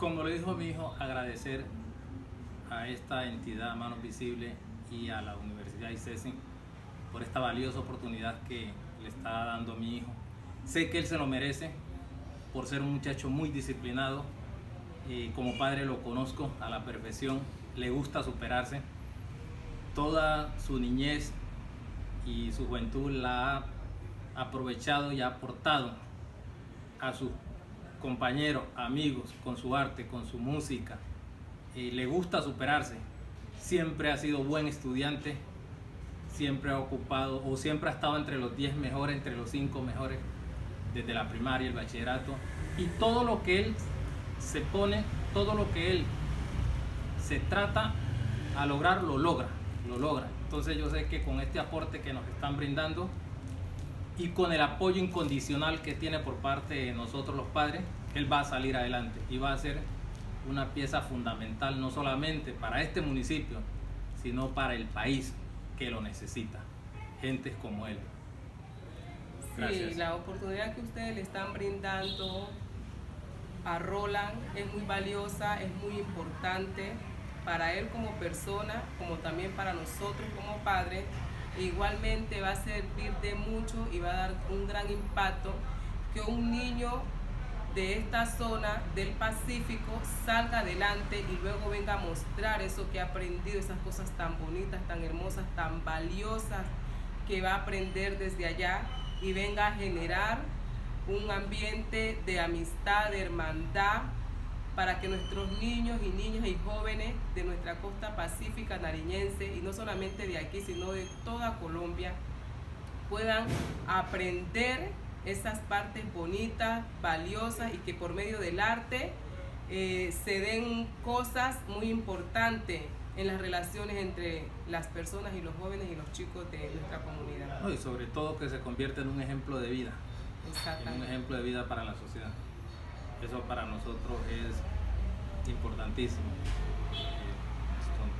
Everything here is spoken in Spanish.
como lo dijo mi hijo, agradecer a esta entidad Manos Visibles y a la Universidad ICESI por esta valiosa oportunidad que le está dando mi hijo. Sé que él se lo merece por ser un muchacho muy disciplinado. y como padre lo conozco a la perfección, le gusta superarse. Toda su niñez y su juventud la ha aprovechado y ha aportado a sus compañeros, amigos, con su arte, con su música. y le gusta superarse. Siempre ha sido buen estudiante, siempre ha ocupado o siempre ha estado entre los 10 mejores, entre los 5 mejores, desde la primaria, el bachillerato. Y todo lo que él se pone, todo lo que él se trata a lograr, lo logra, lo logra. Entonces yo sé que con este aporte que nos están brindando y con el apoyo incondicional que tiene por parte de nosotros los padres, él va a salir adelante y va a ser una pieza fundamental no solamente para este municipio, sino para el país que lo necesita. Gentes como él. Sí, la oportunidad que ustedes le están brindando a Roland es muy valiosa, es muy importante para él como persona, como también para nosotros como padres. Igualmente va a servir de mucho y va a dar un gran impacto que un niño de esta zona del Pacífico salga adelante y luego venga a mostrar eso que ha aprendido, esas cosas tan bonitas, tan hermosas, tan valiosas que va a aprender desde allá y venga a generar un ambiente de amistad, de hermandad, para que nuestros niños y niñas y jóvenes de nuestra costa pacífica nariñense, y no solamente de aquí, sino de toda Colombia, puedan aprender esas partes bonitas, valiosas y que por medio del arte eh, se den cosas muy importantes en las relaciones entre las personas y los jóvenes y los chicos de nuestra comunidad. y sobre todo que se convierta en un ejemplo de vida, en un ejemplo de vida para la sociedad. Eso para nosotros es importantísimo.